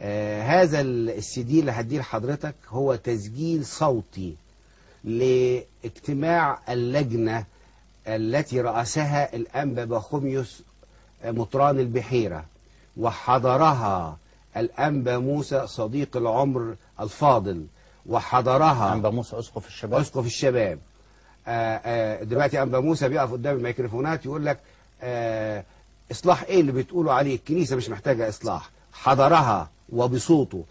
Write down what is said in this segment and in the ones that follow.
آه هذا السي دي اللي هديه لحضرتك هو تسجيل صوتي لاجتماع اللجنة التي رأسها الأنبا بخوميوس مطران البحيرة وحضرها الأنبا موسى صديق العمر الفاضل وحضرها أنبا موسى أسقف الشباب. أسقف الشباب. آه، آه، دلوقتي أنبا موسى بيقف قدام الميكروفونات يقول لك آه، إصلاح إيه اللي بتقولوا عليه؟ الكنيسة مش محتاجة إصلاح. حضرها وبصوته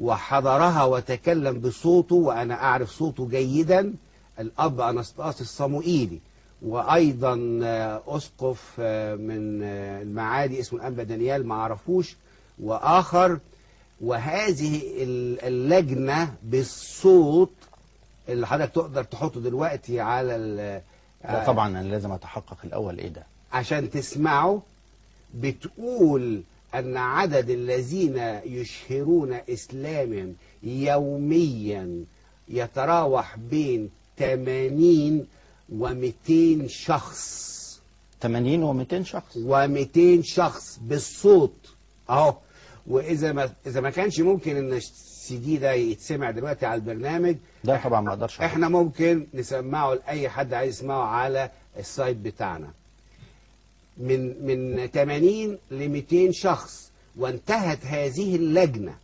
وحضرها وتكلم بصوته وأنا أعرف صوته جيدا الأب انستاس الصموئيلي وأيضا آه، أسقف آه، من آه، المعادي اسمه الأنبا دانيال ما أعرفوش. وآخر وهذه ال- اللجنة بالصوت اللي حضرتك تقدر تحطه دلوقتي على لا طبعا أنا لازم أتحقق الأول إيه ده؟ عشان تسمعه بتقول أن عدد الذين يشهرون إسلاما يوميا يتراوح بين 80 و200 شخص. 80 و200 شخص. و200 شخص بالصوت. أهو. وإذا ما إذا ما كانش ممكن إن السي دي ده يتسمع دلوقتي على البرنامج ده طبعا ما أقدرش أعمل. إحنا ممكن نسمعه لأي حد عايز يسمعه على السايت بتاعنا. من من 80 ل 200 شخص وانتهت هذه اللجنة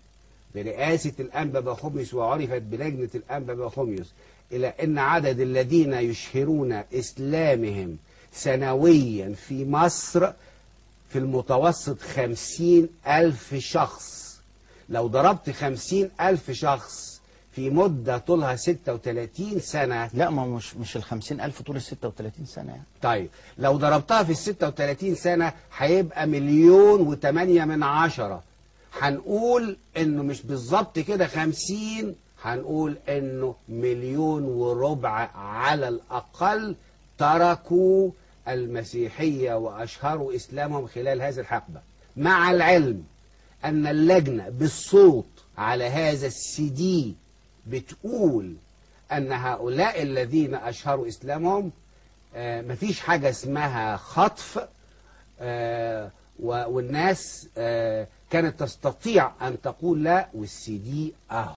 برئاسة الانبا بخوميوس وعرفت بلجنة الانبا بخوميوس إلى أن عدد الذين يشهرون إسلامهم سنويا في مصر في المتوسط خمسين ألف شخص. لو ضربت خمسين ألف شخص في مدة طولها ستة وتلاتين سنة. لا ما مش مش ال 50000 طول ال 36 سنة يعني. طيب لو ضربتها في الستة وتلاتين سنة هيبقى مليون وتمانية من عشرة. هنقول إنه مش بالظبط كده خمسين هنقول إنه مليون وربع على الأقل تركوا المسيحية وأشهروا إسلامهم خلال هذه الحقبة. مع العلم أن اللجنة بالصوت على هذا السي دي بتقول أن هؤلاء الذين أشهروا إسلامهم آه، مفيش حاجة اسمها خطف آه، والناس آه، كانت تستطيع أن تقول لا والسي دي أهو